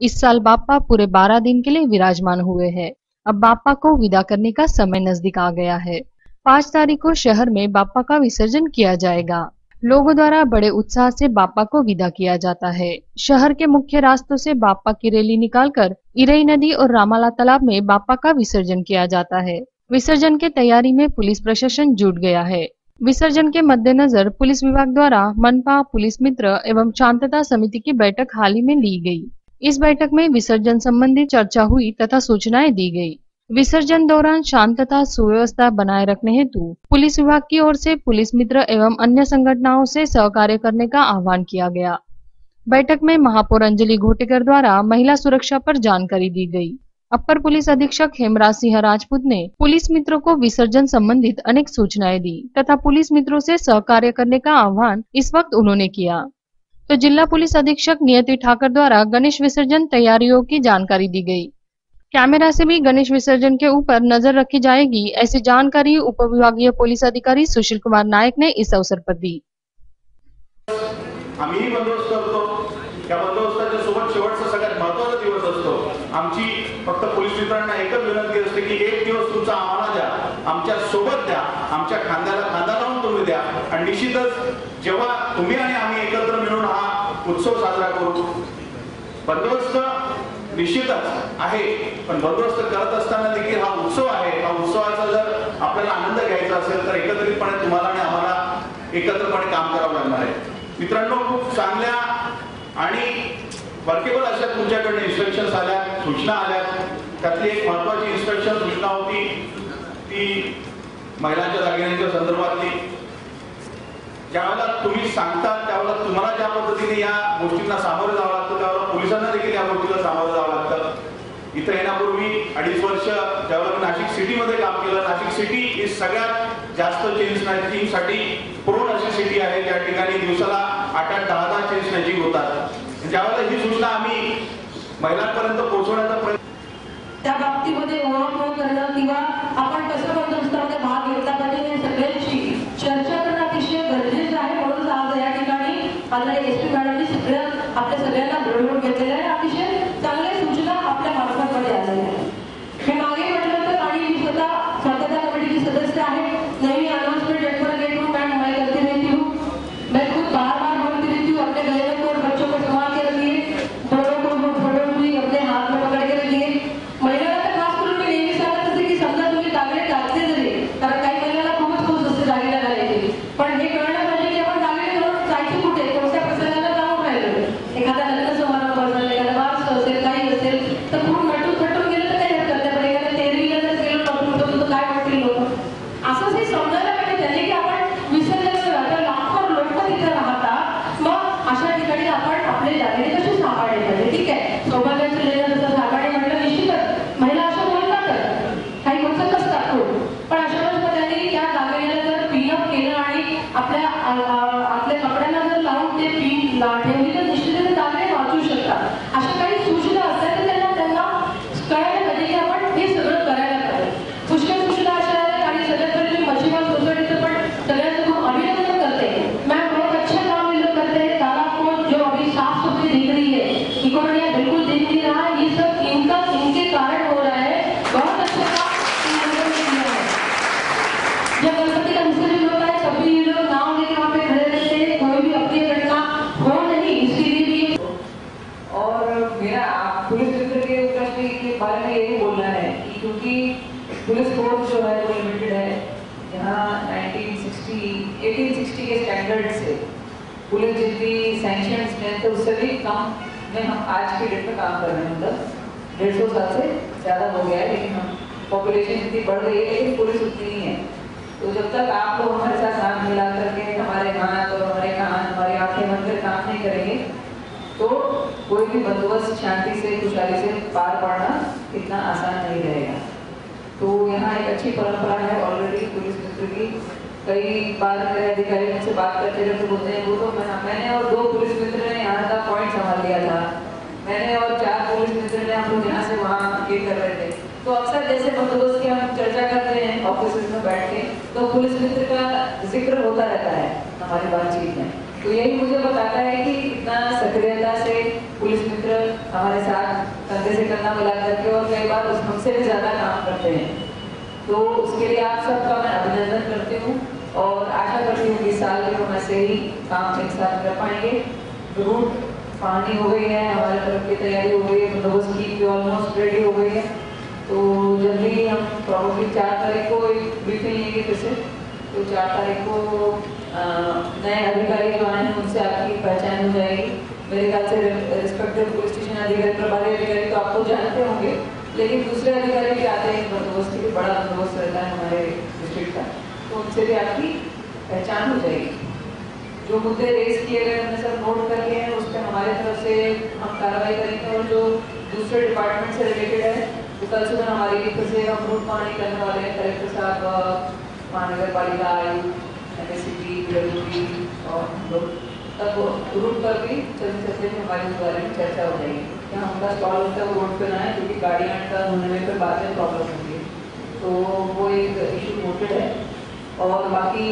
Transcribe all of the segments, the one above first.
इस साल बापा पूरे बारह दिन के लिए विराजमान हुए हैं। अब बापा को विदा करने का समय नज़दीक आ गया है। पाँच तारीख को शहर में बापा का विसर्जन किया जाएगा। लोगों द्वारा बड़े उत्साह से बापा को विदा किया जाता है। शहर के मुख्य रास्तों से बापा की रैली निकालकर इरई नदी और रामाला तालाब में बापा का विसर्जन किया जाता है। विसर्जन के तैयारी में पुलिस प्रशासन जुट गया है। विसर्जन के मद्देनजर पुलिस विभाग द्वारा मनपा, पुलिस मित्र एवं शांतता समिति की बैठक हाल ही में ली गई। इस बैठक में विसर्जन संबंधी चर्चा हुई तथा सूचनाएँ दी गई। विसर्जन दौरान शांतता सुव्यवस्था बनाए रखने हेतु पुलिस विभाग की ओर से पुलिस मित्र एवं अन्य संगठनों से सहकार्य करने का आह्वान किया गया। बैठक में महापौर अंजलि घोटेकर द्वारा महिला सुरक्षा पर जानकारी दी गई। अपर पुलिस अधीक्षक हेमराज सिंह राजपूत ने पुलिस मित्रों को विसर्जन संबंधित अनेक सूचनाएँ दी तथा पुलिस मित्रों से सहकार्य करने का आह्वान इस वक्त उन्होंने किया। तो जिला पुलिस अधीक्षक नियति ठाकर द्वारा गणेश विसर्जन तैयारियों की जानकारी दी गई। कैमरा से भी गणेश विसर्जन के ऊपर नज़र रखी जाएगी ऐसी जानकारी उप विभागीय पुलिस अधिकारी सुशील कुमार नायक ने इस अवसर पर दी। आम्हीही बंदोबस्त करतो. आम्ही उत्सव साजरा करू. बंदोबस्त निश्चितच आहे पण बंदोबस्त करत असताना देखील हा उत्सव आहे. हा उत्सवाचा जर आपल्याला आनंद घ्यायचा असेल तर एकत्रितपणे तुम्हाला आणि आम्हाला एकत्रपणे काम करावं लागणार आहे. मित्रांनो खूप चांगल्या आणि वर्केबल अशा तुमच्याकडे इन्स्ट्रक्शन आल्या सूचना आल्या. त्यातली एक महत्वाची इन्स्ट्रक्शन सूचना होती ती महिलांच्या दागिन्यांच्या संदर्भातली. ज्यावेळेला तुम्ही सांगता त्यावेळेला तुम्हाला ज्या पद्धतीने या गोष्टींना सामोरं जावं लागतं त्यावेळेला पोलिसांना देखील या गोष्टीला सामोरं जावं लागतं. इथं येण्यापूर्वी अडीच वर्ष ज्यावेळेला नाशिक सिटीमध्ये काम केलं नाशिक सिटी ही सगळ्यात जास्त चेन स्नॅचिंगसाठी प्रोन अशी सिटी आहे. त्या ठिकाणी दिवसाला आठ आठ दहा दहा चेन स्नॅचिंग होतात. ज्यावेळेला ही सूचना आम्ही महिलांपर्यंत पोहोचवण्याचा प्रयत्न त्या बाबतीमध्ये ओळख करणं किंवा आपण कसं बंदोबस्तामध्ये भाग घेतला पाहिजे मला एस टी मॅडमने सगळ्या आपल्या सगळ्या ते पुलिस फोर्स जो है वो लिमिटेड है यहाँ 1960 1860 के स्टैंडर्ड से पुलिस जितनी सैंक्शन स्ट्रेंथ है उससे भी कम में हम आज के डेट में काम कर रहे हैं। मतलब डेढ़ सौ साल से ज़्यादा हो गया है, लेकिन हम पॉपुलेशन इतनी बढ़ गई है, लेकिन पुलिस उतनी ही है। तो जब तक आप लोग हमारे साथ हाथ मिला करके हमारे हाथ और हमारे कान, हमारी आँखें बंद कर काम नहीं करेंगे तो कोई भी बंदोबस्त शांति से, खुशहाली से पार पड़ना इतना आसान नहीं रहेगा। तो यहाँ एक अच्छी परंपरा है ऑलरेडी पुलिस मित्र की कई बार मेरे अधिकारी मुझसे बात करते रहते बोलते हैं, वो तो मैं, मैंने और दो पुलिस मित्र ने यहाँ का पॉइंट संभाल लिया था। मैंने और चार पुलिस मित्र ने हम लोग यहाँ से वहाँ ये कर रहे थे। तो अक्सर जैसे बंदोबस्त की हम चर्चा करते हैं ऑफ़िस में बैठ के तो पुलिस मित्र का ज़िक्र होता रहता है हमारी बातचीत में। तो यही मुझे बताता है कि इतना सक्रियता से पुलिस मित्र हमारे साथ कंधे से कंधा मिला करके और कई बार उस हमसे भी ज़्यादा काम करते हैं। तो उसके लिए आप सबका मैं अभिनंदन करती हूँ और आशा करती हूँ कि साल भी हम ऐसे ही काम एक साथ कर पाएँगे। रूट पानी हो गई है, हमारे तरफ़ की तैयारी हो गई है बंदोबस्त की ऑलमोस्ट रेडी हो गई है। तो जल्दी हम प्रॉब्लली चार तारीख को एक ब्रीफिंग लेंगे फिर से। तो चार तारीख को नए अधिकारी जो आए हैं, उनसे आपकी पहचान हो जाएगी। मेरे ख्याल से रिस्पेक्टिव पुलिस स्टेशन अधिकारी, प्रभारी अधिकारी तो आपको जानते होंगे, लेकिन दूसरे अधिकारी भी आते हैं बंदोबस्त के बड़ा बंदोबस्त रहता है हमारे डिस्ट्रिक्ट का। तो उनसे भी आपकी पहचान हो जाएगी। जो मुद्दे रेस किए गए हमने सब नोट कर लिए हैं, उस पर हमारे तरफ़ से हम कार्रवाई करेंगे और जो दूसरे डिपार्टमेंट से रिलेटेड है तो कल सुबह हमारी फिर से हम रूट मानी करने वाले हैं। कलेक्टर साहब महानगर पालिका आयुक्त एम एस और हम लोग तब रूट पर भी चलते भी हमारी बारे में चर्चा हो जाएगी। क्या उनका स्टॉल होता है वो रोड पे ना है क्योंकि गाड़ियाँ का होने में फिर बाद में प्रॉब्लम होती तो वो एक इशू नोटेड है। और बाकी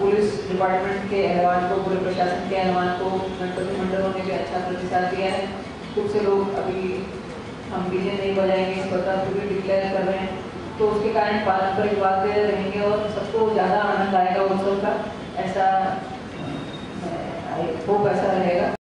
पुलिस डिपार्टमेंट के एहवान को, पूरे प्रशासन के एहवान को, गणपति मंडलों ने भी अच्छा प्रतिसाद दिया है। कुछ से लोग अभी हम डीजे नहीं बजाएँगे स्वतः भी डिक्लेयर कर रहे हैं तो उसके कारण पारंपरिक वाद्य रहेंगे और सबको ज़्यादा आनंद आएगा उत्सव का ऐसा होप ऐसा रहेगा।